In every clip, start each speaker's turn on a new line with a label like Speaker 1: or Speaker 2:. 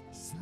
Speaker 1: Aegis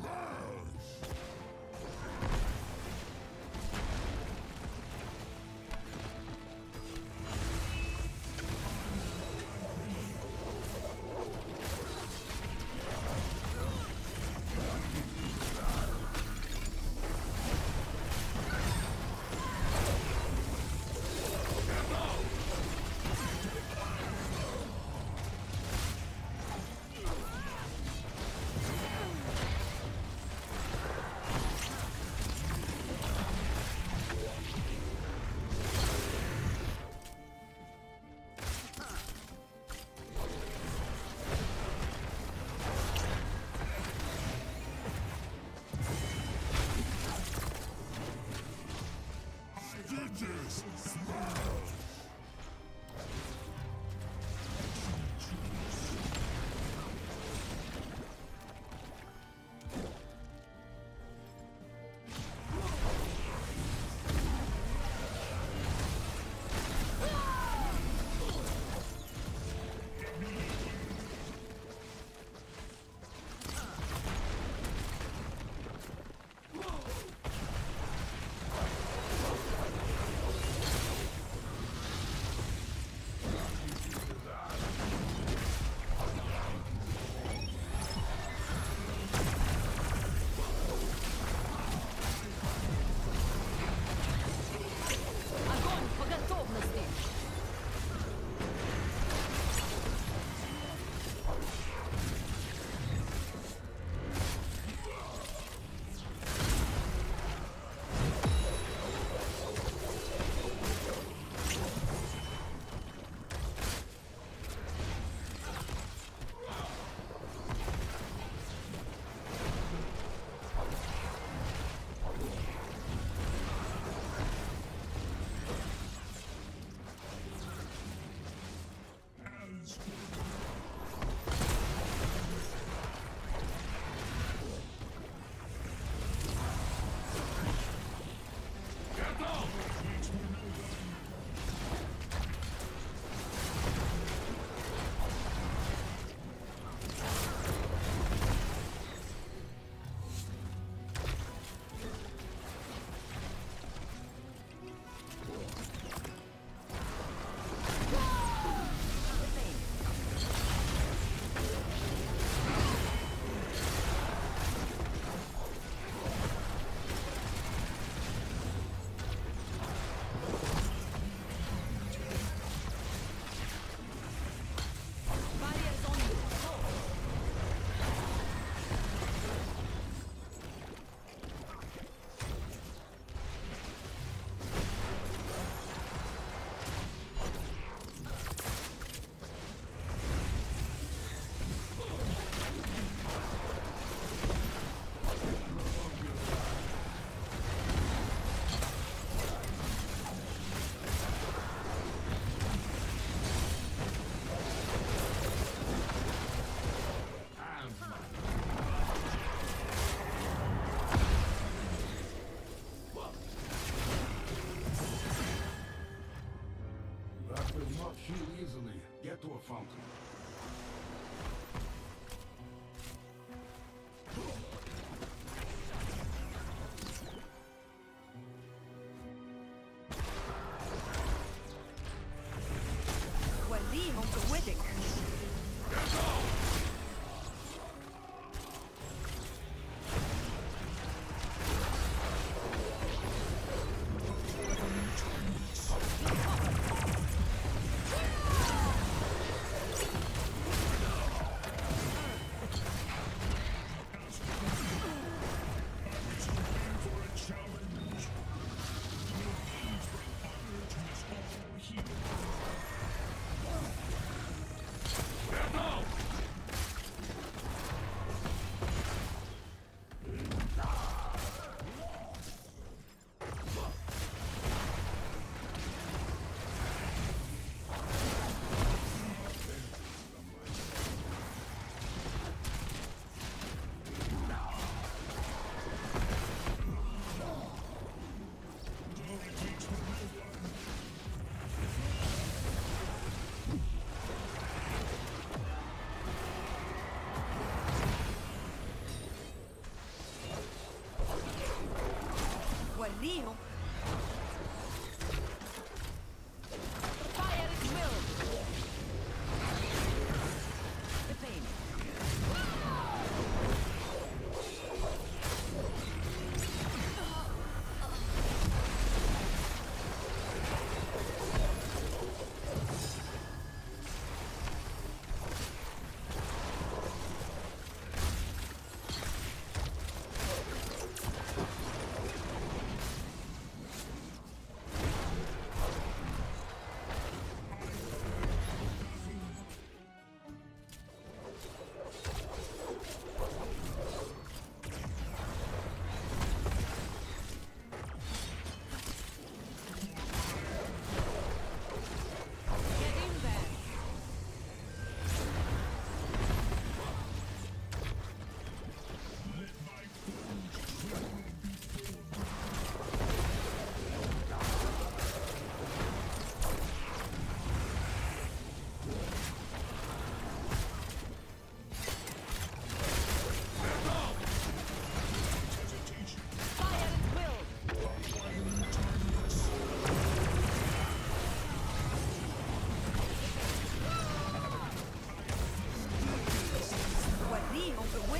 Speaker 2: leon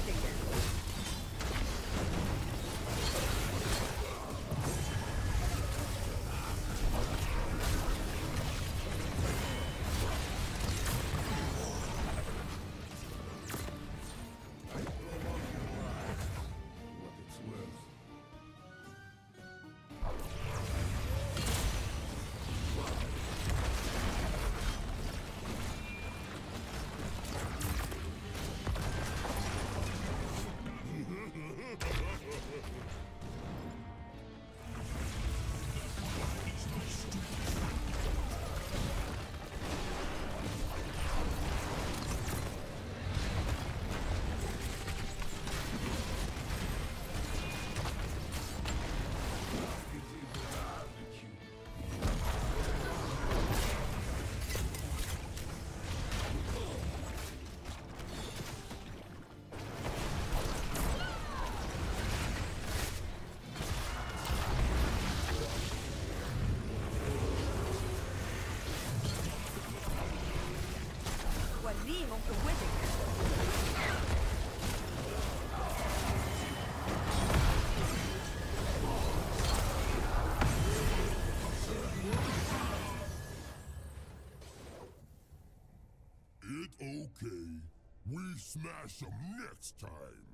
Speaker 2: Whittaker.
Speaker 1: It okay. We smash them next time.